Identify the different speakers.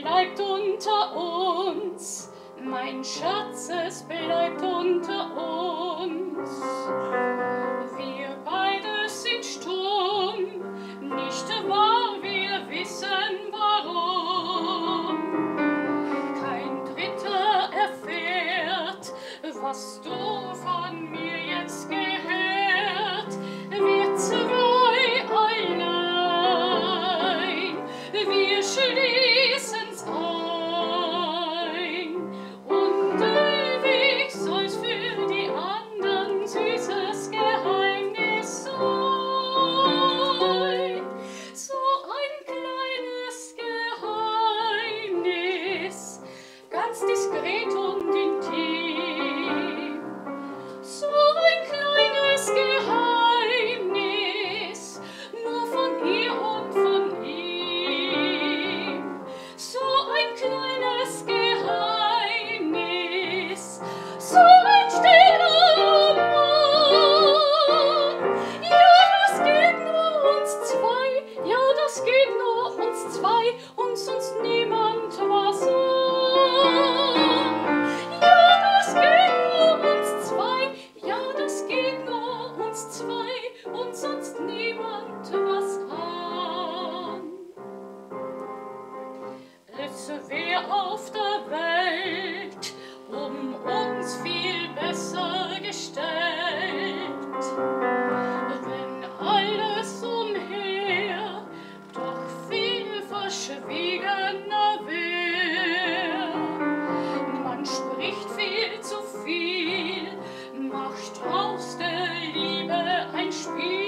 Speaker 1: bleibt unter uns, mein Schatz, es bleibt unter uns. Wir beide sind stumm, nicht wahr, wir wissen warum. Kein Dritter erfährt, was du von mir jetzt gehst. wer auf der Welt um uns viel besser gestellt. Wenn alles umher doch viel verschwiegener wäre, man spricht viel zu viel, macht aus der Liebe ein Spiel.